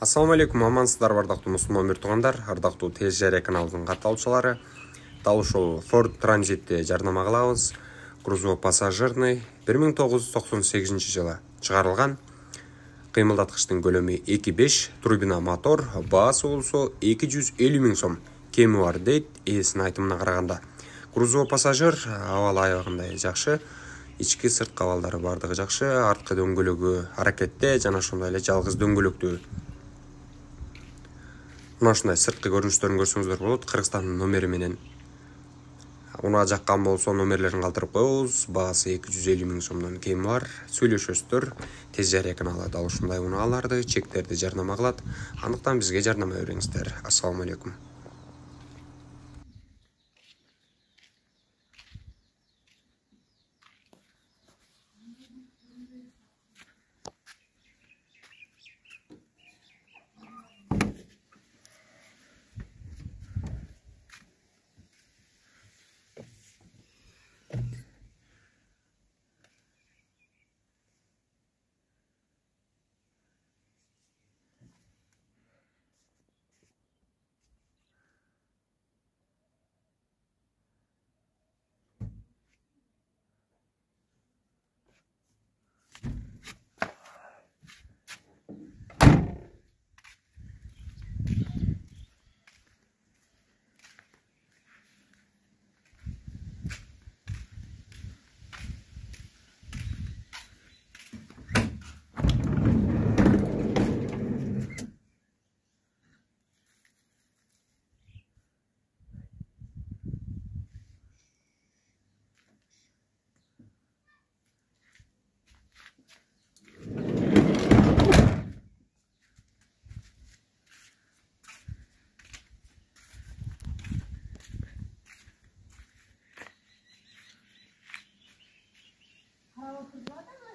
ассалому алейкум амансыздарбы ардактуу мусулман бир туугандар ардактуу тез жарыя каналыбыздын катталуучулары. Дал ушул форд транзитти жарнама кылабыз. Грузово пассажирный. Бир миң тогуз жүз токсон сегизинчи жылы чыгарылган. Кыймылдаткычтын көлөмү эки беш турбина мотор баасы болсо эки жүз элүү миң сом кеми бар дейт ээсинин айтымына караганда. Грузово пассажир абалы аябагандай жакшы. Ички сырткы абалдары баардыгы жакшы. Арткы дөңгөлөгү аракетте жана ошондой эле жалгыз дөңгөлөктүү мына ушундай сырткы көрүнүштөрүн көрсөңүздөр болот кыргызстандын номери менен. Унаа жаккан болсо номерлерин калтырып коебуз баасы эки жүз элүү миң сомдон кеми бар. Сүйлөшөсүздөр тез жарыя каналы дал ушундай унааларды чектерди жарнама кылат андыктан бизге жарнама бериңиздер ассалому алейкум okuyacak ama